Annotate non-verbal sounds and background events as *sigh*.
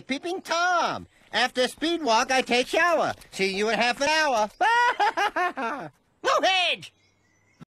Peeping Tom. After speed walk, I take shower. See you in half an hour. *laughs* Blue Hedge!